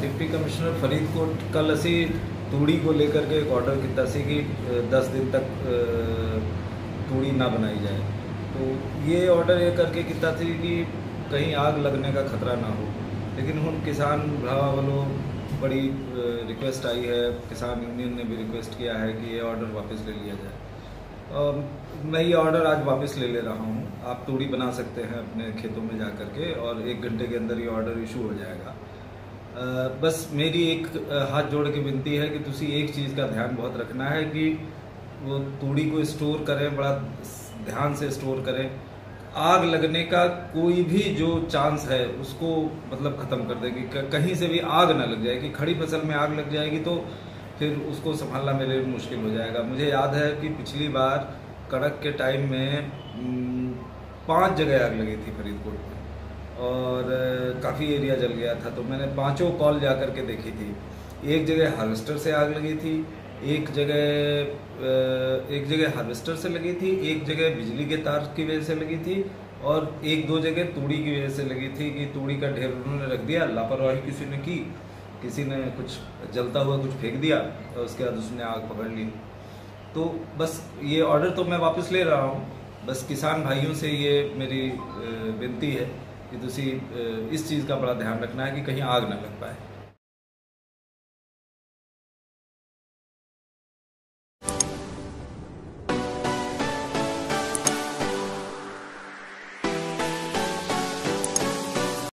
Deputy commissioner Faridkot, कल असी तूड़ी को लेकर के एक ऑर्डर किया कि दस दिन तक तूड़ी ना बनाई जाए। तो ये ऑर्डर ये करके किया कि कहीं आग लगने का खतरा ना हो। लेकिन हूँ किसान भरावा वालों बड़ी रिक्वेस्ट आई है। किसान यूनियन ने भी रिक्वेस्ट किया है कि ये ऑर्डर वापस ले लिया जाए। और मैं ये ऑर्डर आज वापस ले ले रहा हूँ। आप तूड़ी बना सकते हैं अपने खेतों में जा कर के और एक घंटे के अंदर ये ऑर्डर इशू हो जाएगा। बस मेरी एक हाथ जोड़ के विनती है कि तुम एक चीज़ का ध्यान बहुत रखना है कि वो तूड़ी को स्टोर करें, बड़ा ध्यान से स्टोर करें। आग लगने का कोई भी जो चांस है, उसको मतलब ख़त्म कर देगी कहीं से भी आग ना लग जाएगी खड़ी फ़सल में आग लग जाएगी तो फिर उसको संभालना मेरे लिए मुश्किल हो जाएगा। मुझे याद है कि पिछली बार कड़क के टाइम में पाँच जगह आग लगी थी फरीदकोट में। और काफ़ी एरिया जल गया था। तो मैंने पाँचों कॉल जा कर के देखी थी। एक जगह हार्वेस्टर से आग लगी थी, एक जगह एक जगह हार्वेस्टर से लगी थी, एक जगह बिजली के तार की वजह से लगी थी और एक दो जगह तूड़ी की वजह से लगी थी कि तूड़ी का ढेर उन्होंने रख दिया, लापरवाही किसी ने की, किसी ने कुछ जलता हुआ कुछ फेंक दिया और उसके बाद उसने आग पकड़ ली। तो बस ये ऑर्डर तो मैं वापस ले रहा हूँ। बस किसान भाइयों से ये मेरी विनती है। कि इस चीज़ का बड़ा ध्यान रखना है कि कहीं आग ना लग पाए।